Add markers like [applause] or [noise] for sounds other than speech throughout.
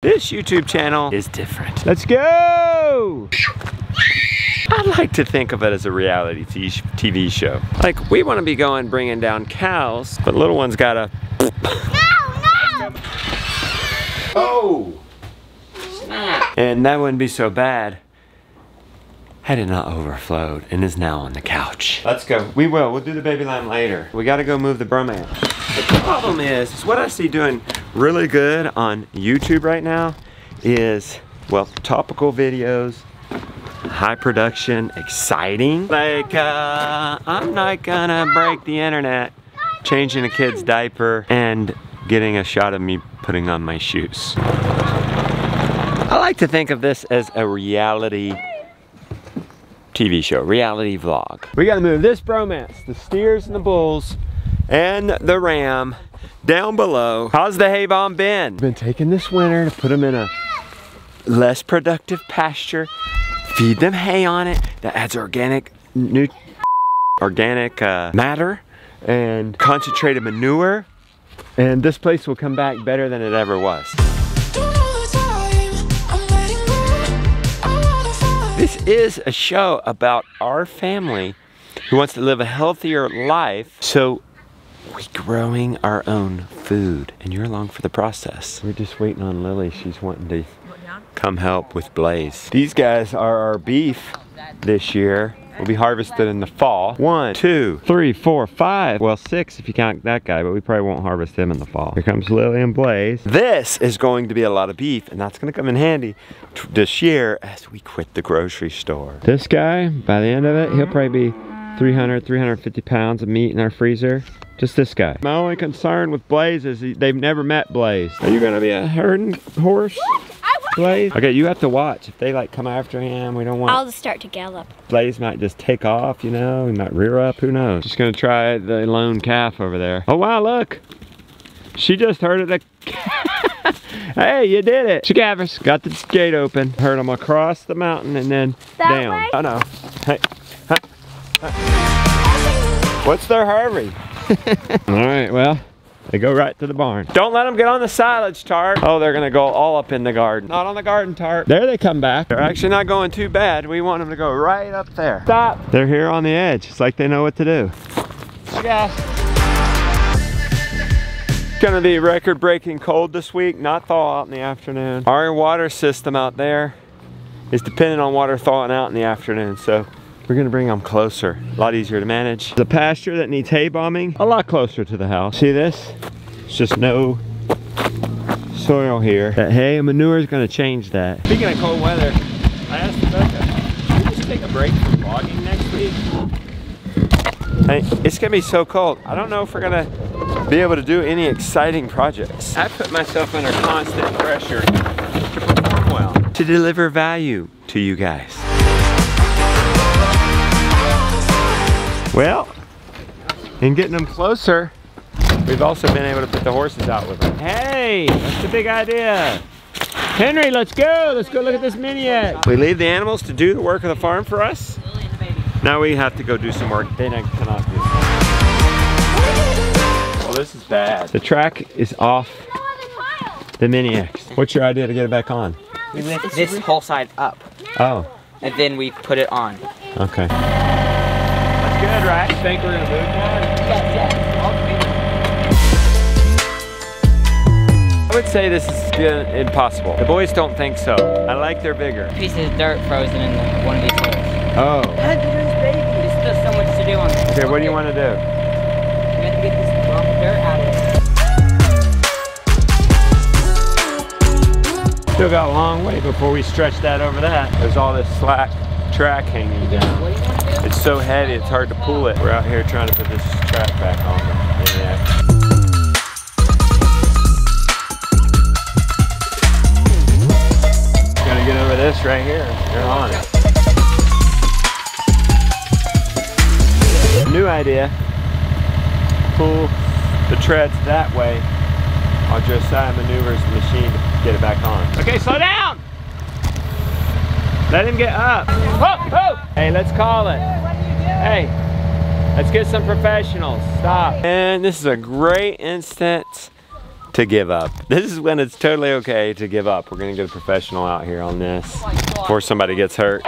This YouTube channel is different. Let's go! I like to think of it as a reality TV show. Like, we want to be going bringing down cows, but little one's gotta... No, no! Oh! And that wouldn't be so bad had it not overflowed and is now on the couch. Let's go. We will. We'll do the baby lamb later. We gotta go move the bromance. The problem is, is what I see doing really good on YouTube right now is, well, topical videos, high production, exciting. Like, uh, I'm not gonna break the internet changing a kid's diaper and getting a shot of me putting on my shoes. I like to think of this as a reality TV show, reality vlog. We gotta move this bromance, the steers and the bulls, and the ram down below. How's the hay bomb been? Been taking this winter to put them in a less productive pasture, feed them hay on it that adds organic, new, organic uh, matter and concentrated manure. And this place will come back better than it ever was. Is a show about our family who wants to live a healthier life. So we're growing our own food and you're along for the process. We're just waiting on Lily. She's wanting to come help with Blaze. These guys are our beef this year will be harvested in the fall. One, two, three, four, five. Well, six if you count that guy, but we probably won't harvest him in the fall. Here comes Lily and Blaze. This is going to be a lot of beef, and that's gonna come in handy this year as we quit the grocery store. This guy, by the end of it, he'll probably be 300, 350 pounds of meat in our freezer. Just this guy. My only concern with Blaze is he, they've never met Blaze. Are you gonna be a herding horse? [laughs] Blaze? Okay, you have to watch. If they like come after him, we don't want... I'll just start to gallop. Blaze might just take off, you know? He might rear up, who knows? Just gonna try the lone calf over there. Oh wow, look! She just herded a [laughs] Hey, you did it. Chagavers got the gate open. Heard them across the mountain and then that down. Way? Oh no. Hey. What's their hurry? [laughs] All right, well, they go right to the barn. Don't let them get on the silage tarp. Oh, they're gonna go all up in the garden. Not on the garden tarp. There they come back. They're actually not going too bad. We want them to go right up there. Stop. They're here on the edge. It's like they know what to do. Yeah. It's gonna be record breaking cold this week, not thaw out in the afternoon. Our water system out there is dependent on water thawing out in the afternoon, so we're gonna bring them closer. A lot easier to manage. The pasture that needs hay bombing, a lot closer to the house. See this? It's just no soil here. That hay and manure is gonna change that. Speaking of cold weather, I asked Rebecca, should we just take a break from vlogging next week? Hey, it's gonna be so cold. I don't know if we're gonna be able to do any exciting projects. I put myself under constant pressure to perform well, to deliver value to you guys. Well, in getting them closer, we've also been able to put the horses out with them. Hey, that's the big idea. Henry, let's go. Let's go look at this Miniac. We leave the animals to do the work of the farm for us. Now we have to go do some work they cannot do. Well, this is bad. The track is off the Miniacs. What's your idea to get it back on? We lift this whole side up. Oh. And then we put it on. Okay good, right? Think we're gonna move now? Yes, yes. I would say this is good, impossible. The boys don't think so. I like they're bigger. Pieces of dirt frozen in the, one of these holes. Oh. There's still so much to do on this. Okay, what do you want to do? We have to get this lump of dirt out of it. Still got a long way before we stretch that over that. There's all this slack track hanging down. It's so heavy, it's hard to pull it. We're out here trying to put this track back on. Yeah. Gonna get over this right here. You're on it. New idea. Pull the treads that way I'll while Josiah uh, maneuvers the machine to get it back on. Okay, slow down! Let him get up. Oh, oh. Hey, let's call it. Hey, let's get some professionals. Stop. And this is a great instant to give up. This is when it's totally okay to give up. We're gonna get a professional out here on this before somebody gets hurt.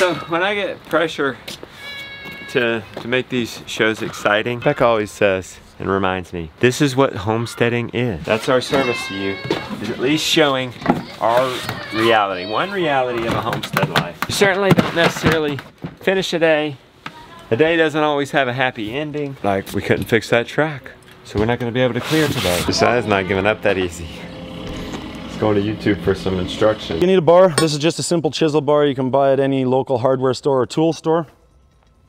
So when I get pressure to, to make these shows exciting, Becca always says and reminds me, this is what homesteading is. That's our service to you, is at least showing our reality, one reality of a homestead life. You certainly don't necessarily finish a day. A day doesn't always have a happy ending. Like we couldn't fix that track, so we're not gonna be able to clear today. Besides, not giving up that easy. Let's go to YouTube for some instruction. You need a bar. This is just a simple chisel bar. You can buy at any local hardware store or tool store.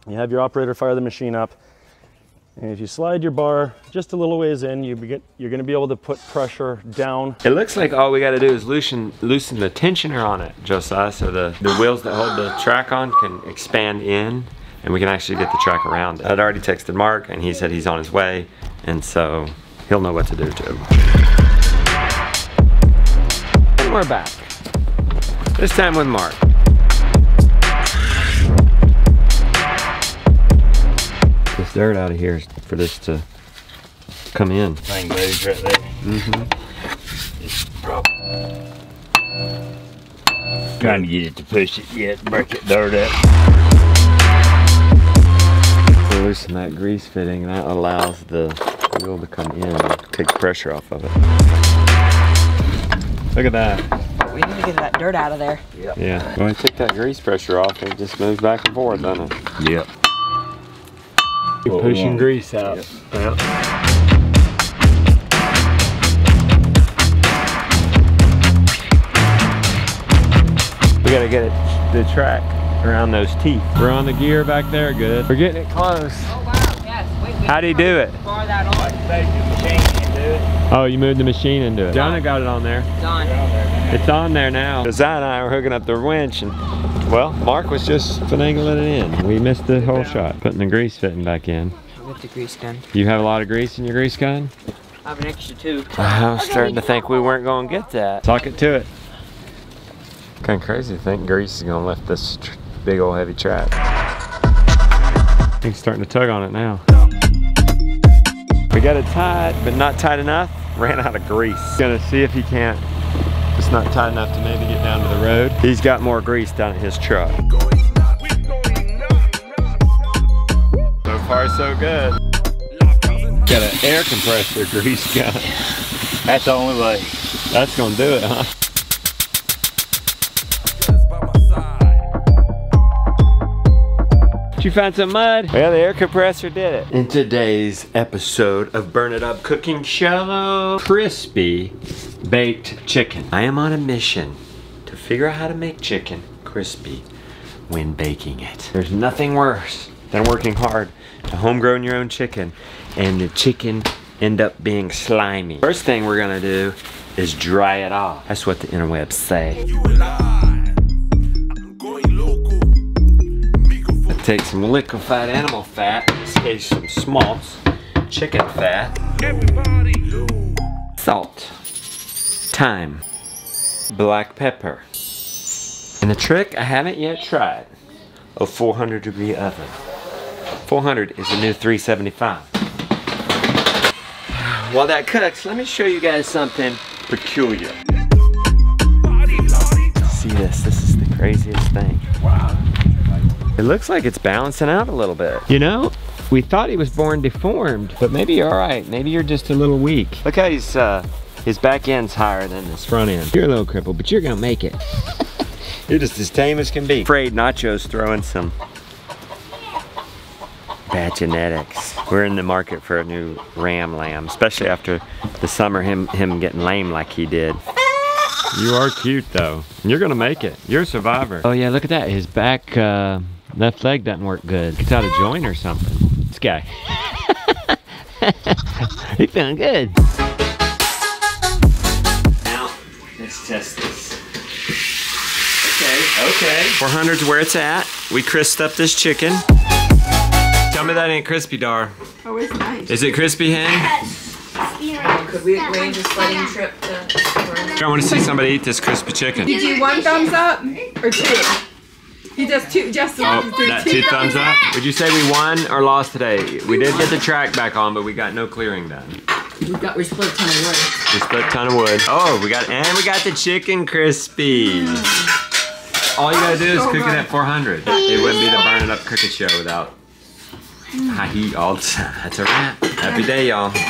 You have your operator fire the machine up. And if you slide your bar just a little ways in, you begin, you're gonna be able to put pressure down. It looks like all we gotta do is loosen, loosen the tensioner on it, Josiah, so the, the wheels that hold the track on can expand in and we can actually get the track around it. I'd already texted Mark and he said he's on his way and so he'll know what to do too. And we're back. This time with Mark. Dirt out of here for this to come in. Thing moves right there. Mm-hmm. Just drop. Trying to get it to push it yet, break it dirt up. loosen that grease fitting and that allows the wheel to come in and take pressure off of it. Look at that. We need to get that dirt out of there. Yeah. When I take that grease pressure off, it just moves back and forth, doesn't it? Yep. You're pushing want. grease out. Yep. We gotta get it, the track around those teeth. We're on the gear back there, good. We're getting it close. Oh wow, yes. Wait, wait. How'd he do it? Bar that on. Oh, you moved the machine into it. Donna got it on there. Done. It's on there now. Zai and I were hooking up the winch and, well, Mark was just finagling it in. We missed the whole shot, putting the grease fitting back in. With the grease gun. You have a lot of grease in your grease gun? I have an extra two. I was starting to think we weren't going to get that. Talk it to it. Kind of crazy to think grease is going to lift this big old heavy track. He's starting to tug on it now. We got it tight, but not tight enough. Ran out of grease. Gonna see if he can't. It's not tight enough to maybe get down to the road. He's got more grease down in his truck. So far, so good. Got an air compressor grease gun. That's the only way. That's gonna do it, huh? You find some mud? Well, the air compressor did it. In today's episode of Burn It Up Cooking Show, crispy baked chicken. I am on a mission to figure out how to make chicken crispy when baking it. There's nothing worse than working hard to homegrown your own chicken and the chicken end up being slimy. First thing we're gonna do is dry it off. That's what the interwebs say. Take some liquefied animal fat, in this case some schmaltz, chicken fat, salt, thyme, black pepper. And the trick I haven't yet tried, a 400 degree oven. 400 is the new 375. While that cooks, let me show you guys something peculiar. See this, this is the craziest thing. Wow. It looks like it's balancing out a little bit. You know, we thought he was born deformed, but maybe you're all right. Maybe you're just a little weak. Look how he's, uh, his back end's higher than his front end. You're a little crippled, but you're gonna make it. [laughs] you're just as tame as can be. Afraid Nacho's throwing some bad genetics. We're in the market for a new ram lamb, especially after the summer him him getting lame like he did. You are cute though. You're gonna make it. You're a survivor. Oh yeah, look at that. His back uh, left leg doesn't work good. It's out of joint or something. This guy. [laughs] He's feeling good. Now, let's test this. Okay, okay. 400's where it's at. We crisped up this chicken. Tell me that ain't crispy, Dar. Oh, it's nice. Is it crispy, hen? Could we arrange a sledding trip to? I want to see somebody eat this crispy chicken. Did you do one thumbs up or two? He does two. Justin Oh, did that two thumbs up. Would you say we won or lost today? We did get the track back on, but we got no clearing done. We got we split a ton of wood. We split a ton of wood. Oh, we got and we got the chicken crispies. All you gotta do is So cook it at 400. It wouldn't be the burn it up cricket show without high heat all the time. That's a wrap. Happy day, y'all.